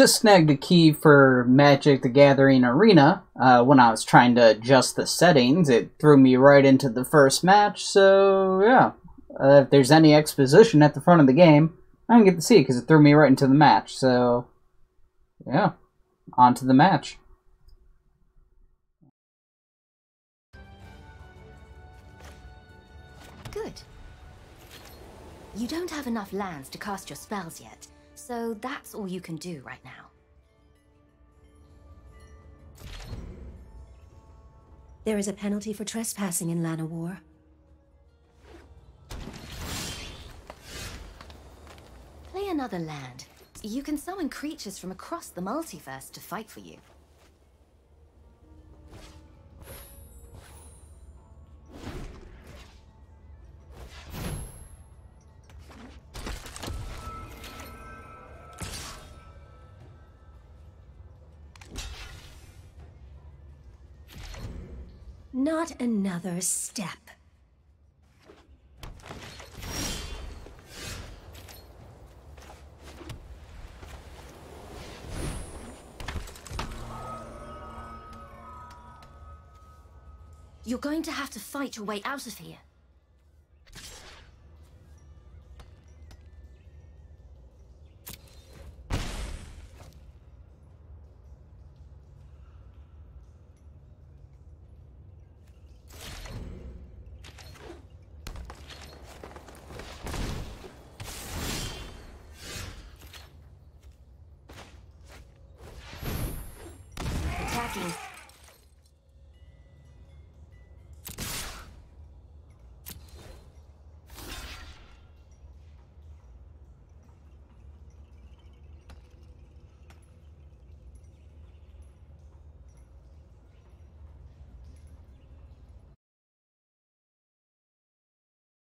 just snagged a key for Magic the Gathering Arena. Uh, when I was trying to adjust the settings, it threw me right into the first match, so yeah. Uh, if there's any exposition at the front of the game, I didn't get to see it because it threw me right into the match, so yeah. On to the match. Good. You don't have enough lands to cast your spells yet, so that's all you can do right now. There is a penalty for trespassing in Llanowar. Play another land. You can summon creatures from across the multiverse to fight for you. Not another step. You're going to have to fight your way out of here.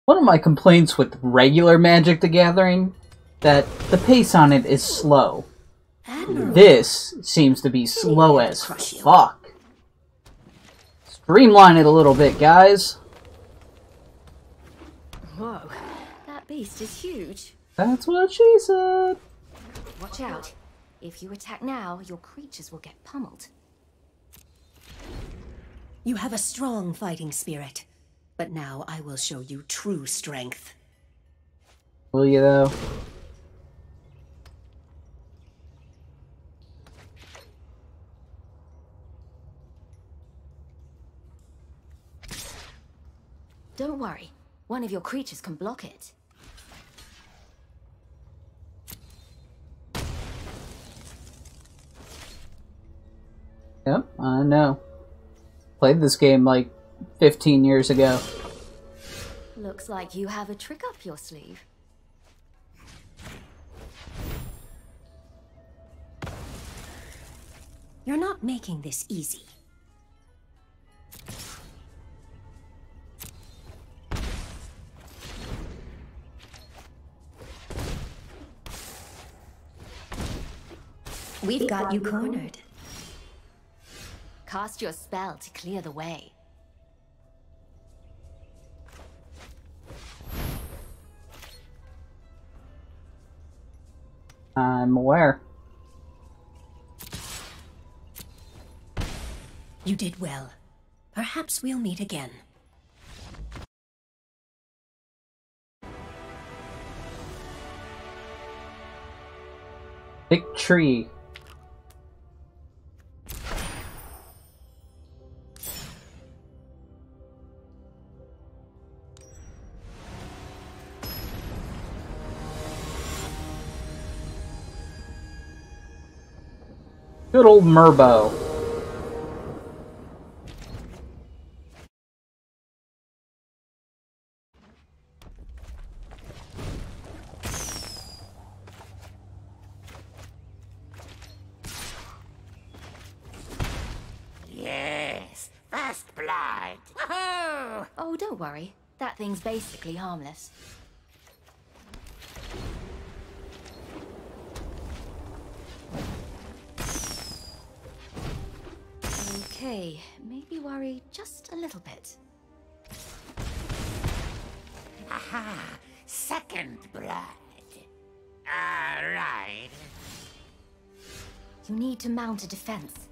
One of my complaints with regular Magic the Gathering that the pace on it is slow. Admiral. This seems to be slow as fuck. Streamline it a little bit, guys. Whoa, that beast is huge. That's what she said. Watch out. If you attack now, your creatures will get pummeled. You have a strong fighting spirit. But now I will show you true strength. Will you though? Don't worry. One of your creatures can block it. Yep, I know. Played this game like 15 years ago. Looks like you have a trick up your sleeve. You're not making this easy. We've got you cornered. Cast your spell to clear the way. I'm aware. You did well. Perhaps we'll meet again. Big tree. Good Murbo. Yes, first blood. Woohoo! Oh, don't worry. That thing's basically harmless. Okay, maybe worry just a little bit. Aha! Second blood. All right. You need to mount a defense.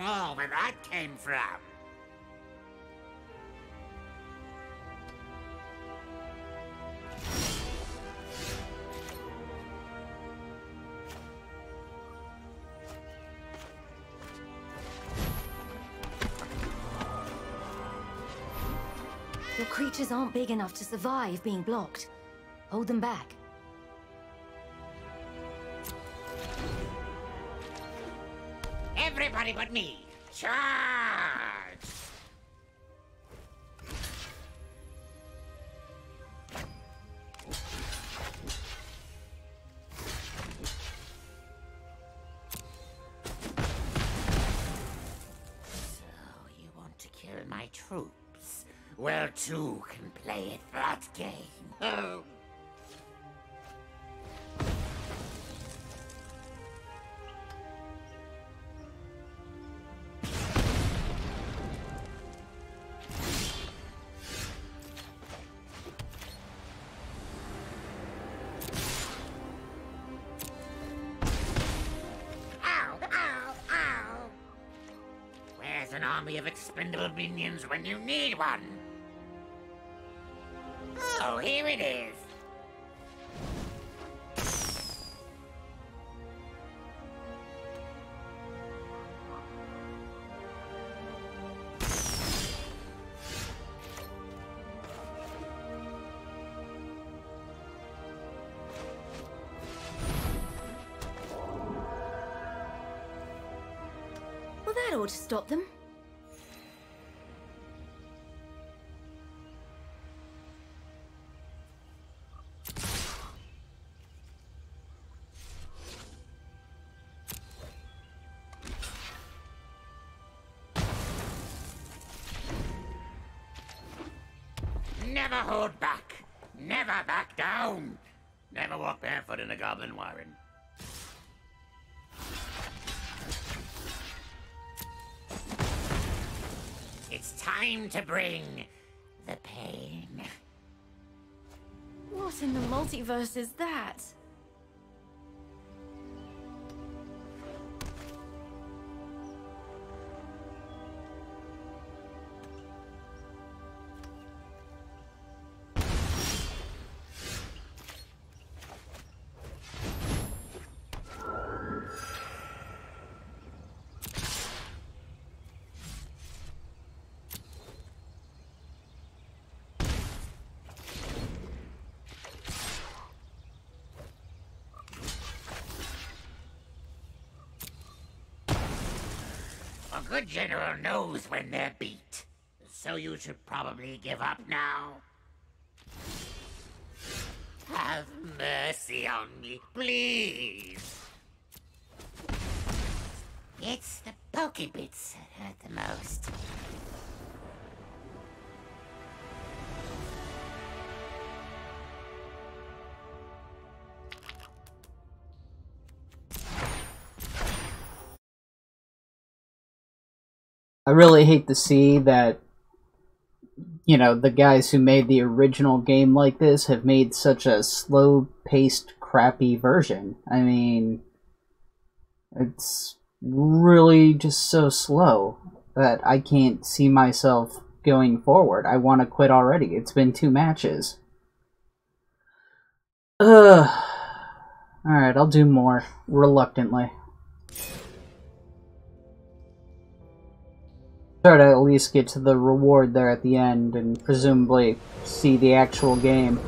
More where that came from. Your creatures aren't big enough to survive being blocked. Hold them back. Everybody but me. Charge! Army of expendable minions when you need one? Oh, here it is. Well, that ought to stop them. Never hold back. Never back down. Never walk barefoot in a goblin warren. It's time to bring the pain. What in the multiverse is that? Good general knows when they're beat. So you should probably give up now. Have mercy on me, please. It's the pokey bits that hurt the most. I really hate to see that you know the guys who made the original game like this have made such a slow-paced, crappy version. I mean, it's really just so slow that I can't see myself going forward. I want to quit already. It's been two matches. Ugh. Alright, I'll do more. Reluctantly. Try to at least get to the reward there at the end and presumably see the actual game.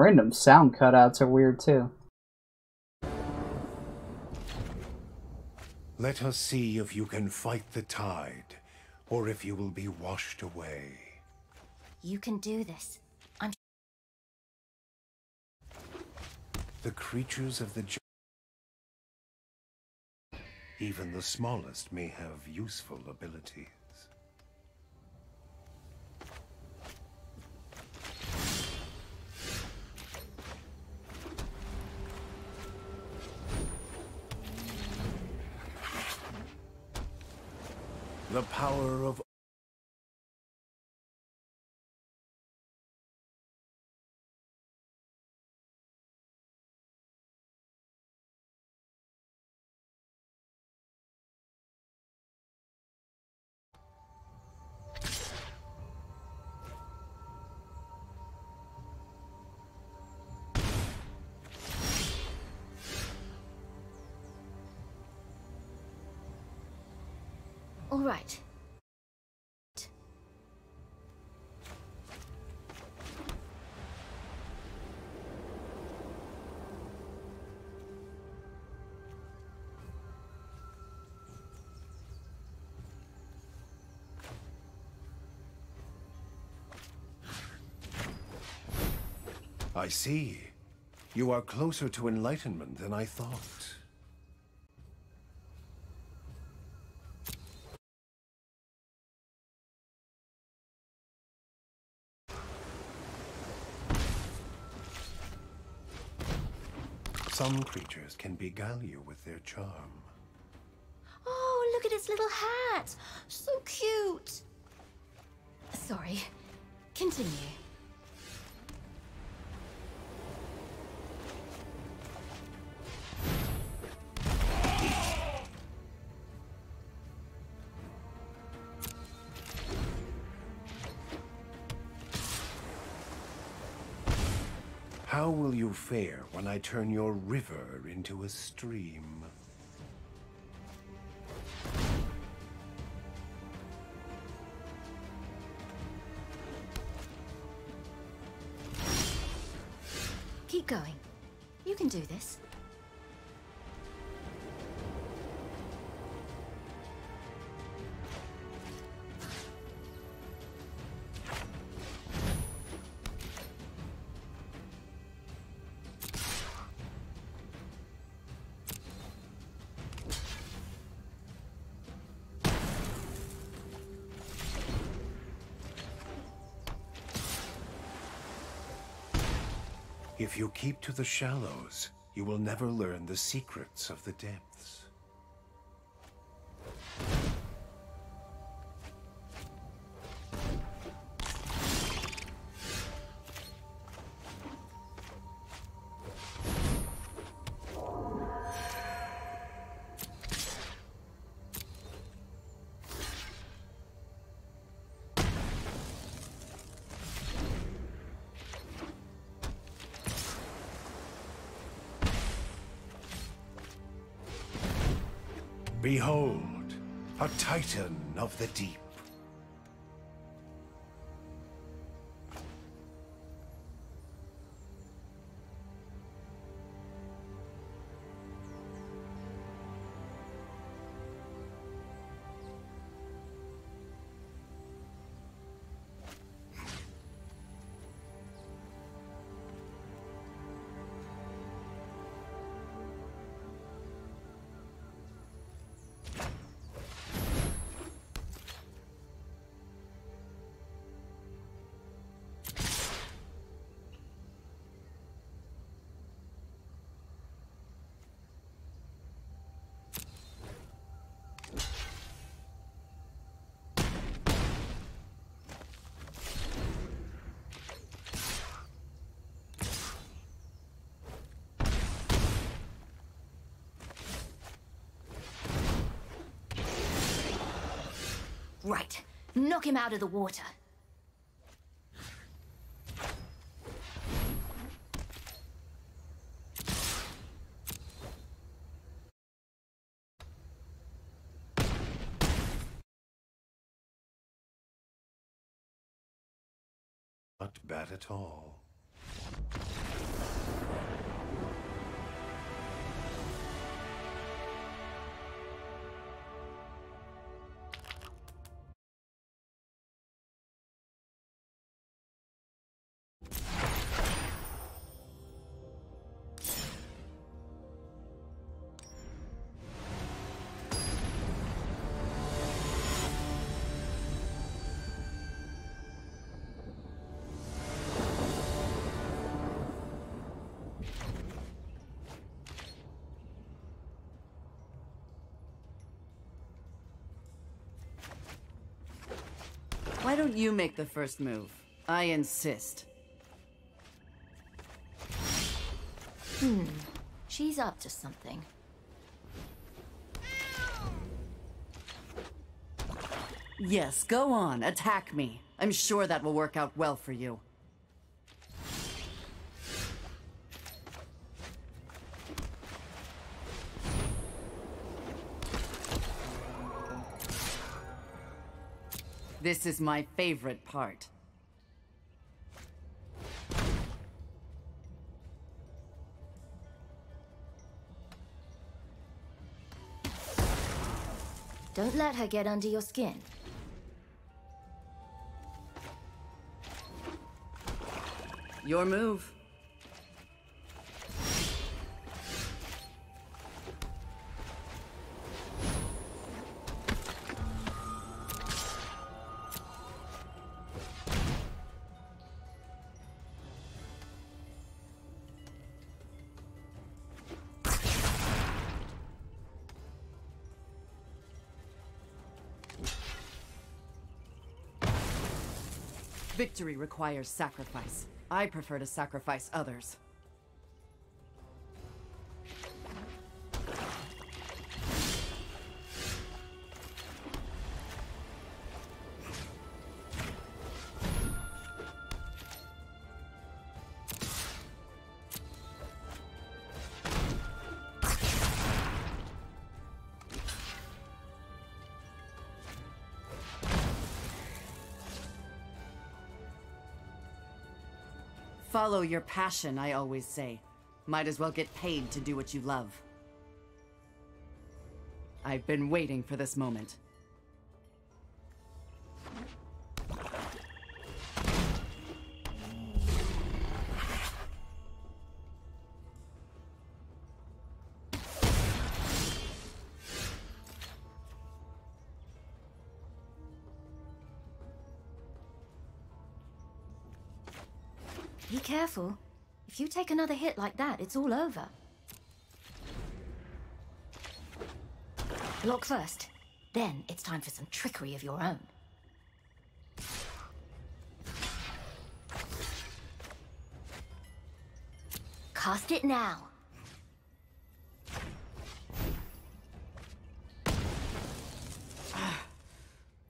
Random sound cutouts are weird too. Let us see if you can fight the tide, or if you will be washed away. You can do this. I'm The creatures of the gi- even the smallest may have useful abilities. The power of All right. I see. You are closer to enlightenment than I thought. Some creatures can beguile you with their charm. Oh, look at its little hat. So cute. Sorry. Continue. Fare when I turn your river into a stream? Keep going. You can do this. If you keep to the shallows, you will never learn the secrets of the depths. Behold, a titan of the deep. Right. Knock him out of the water. Not bad at all. Why don't you make the first move? I insist. Hmm. She's up to something. Yes, go on, attack me. I'm sure that will work out well for you. This is my favorite part. Don't let her get under your skin. Your move. Victory requires sacrifice. I prefer to sacrifice others. Follow your passion, I always say. Might as well get paid to do what you love. I've been waiting for this moment. Be careful. If you take another hit like that, it's all over. Block first. Then it's time for some trickery of your own. Cast it now.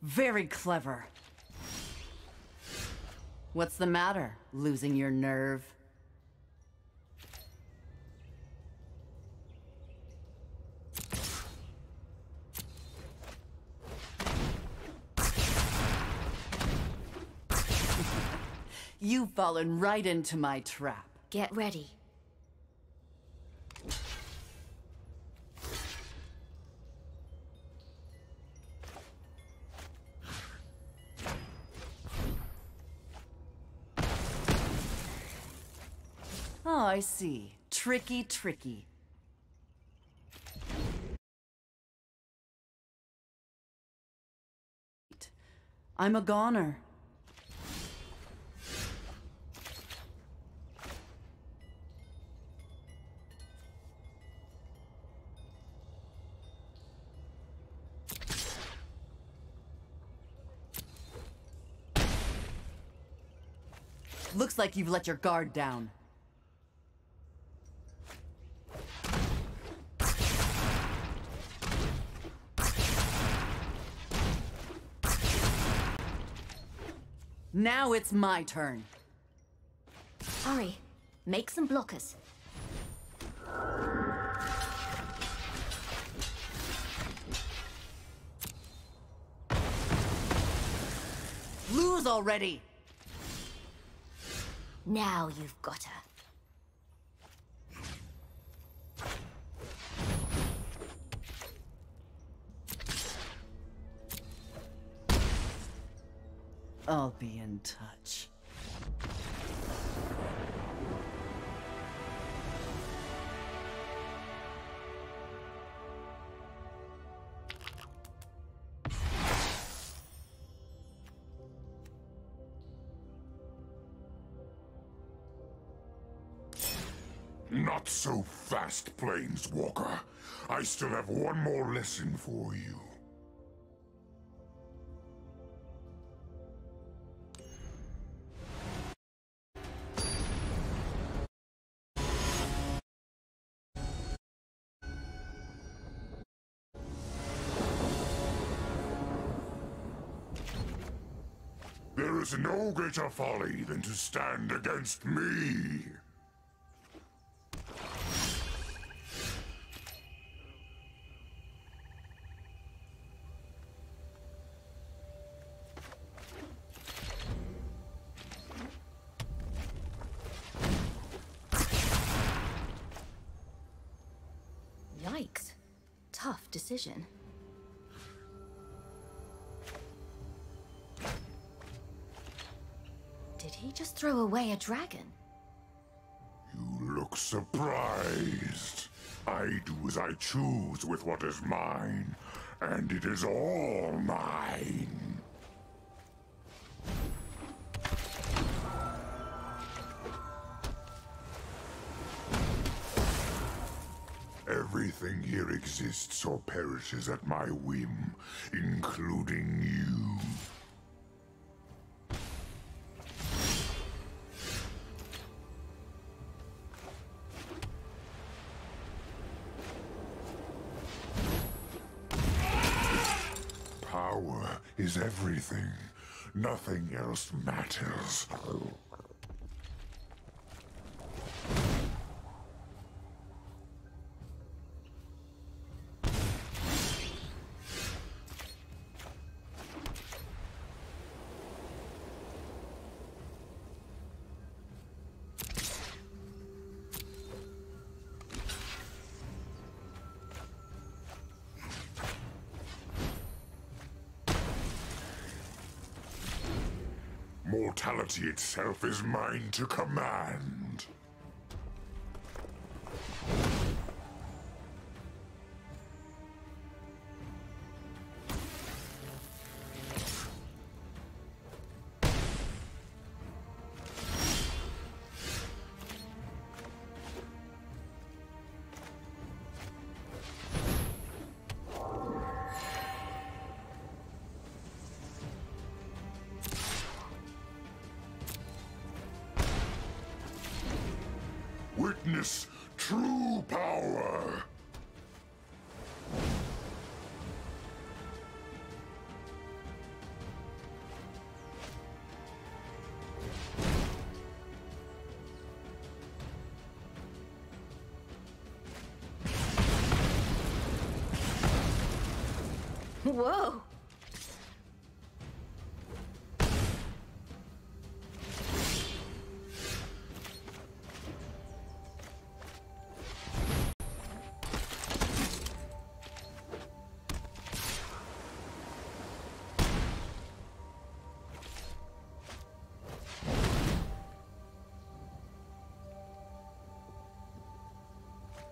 Very clever. What's the matter? Losing your nerve? You've fallen right into my trap. Get ready. I see. Tricky, tricky. I'm a goner. Looks like you've let your guard down. Now it's my turn. Hurry. Make some blockers. Lose already! Now you've got her. I'll be in touch. Not so fast, Planeswalker. I still have one more lesson for you. There is no greater folly than to stand against me. Away a dragon? You look surprised. I do as I choose with what is mine, and it is all mine. Everything here exists or perishes at my whim, including you. Everything. Nothing else matters. Mortality itself is mine to command. Whoa!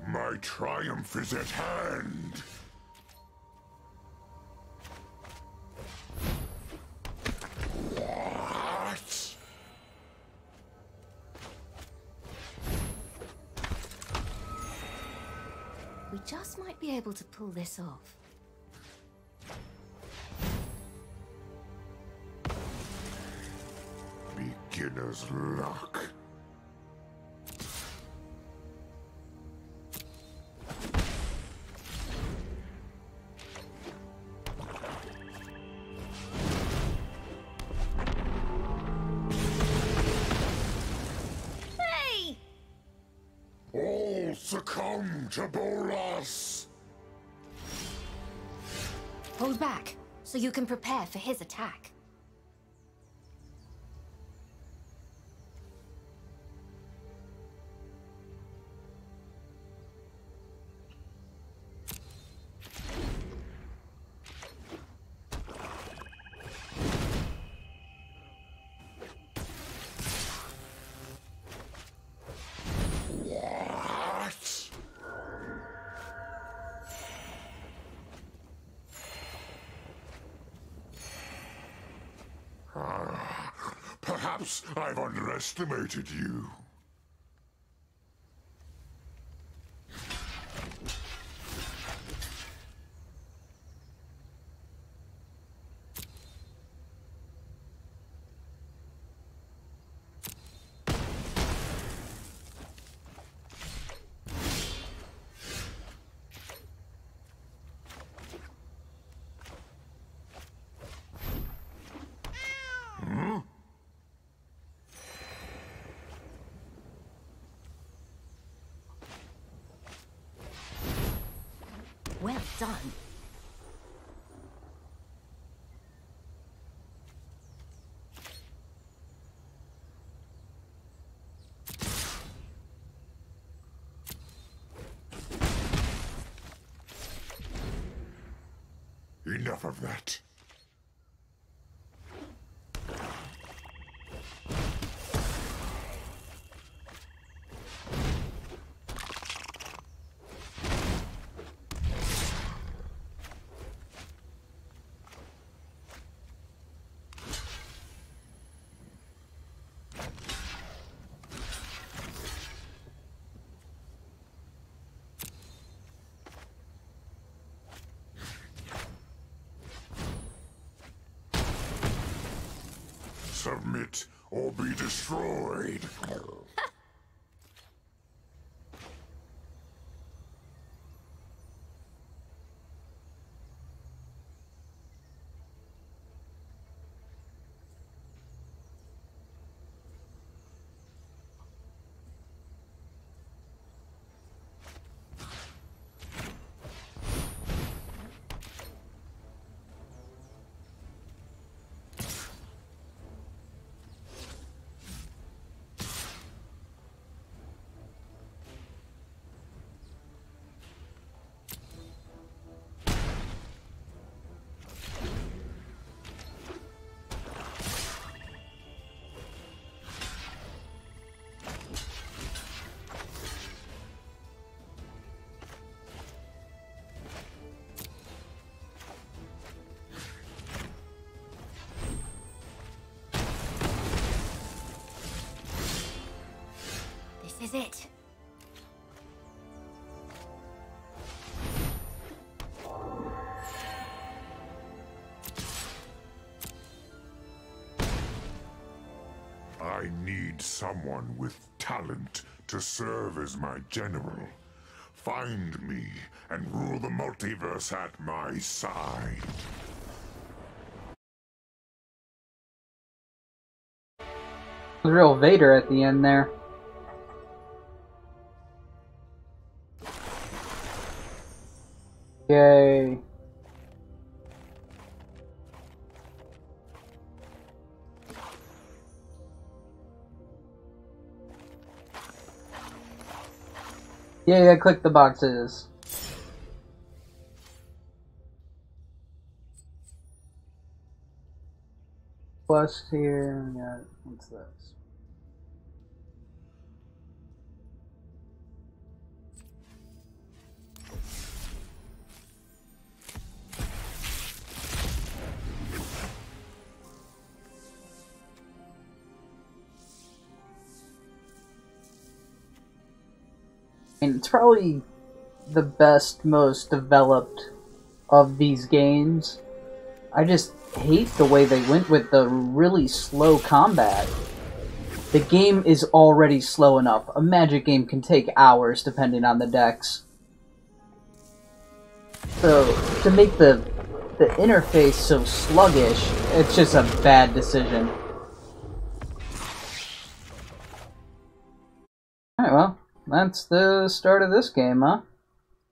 My triumph is at hand. We just might be able to pull this off. Beginner's luck. So you can prepare for his attack. Perhaps I've underestimated you. Enough of that. Submit or be destroyed. This is it. I need someone with talent to serve as my general. Find me and rule the multiverse at my side. Real Vader at the end there. Yay. Yeah, I click the boxes. Plus here, got, what's this? Probably the best, most developed of these games. I just hate the way they went with the really slow combat. The game is already slow enough. A magic game can take hours depending on the decks. So, to make the the interface so sluggish, it's just a bad decision. That's the start of this game, huh?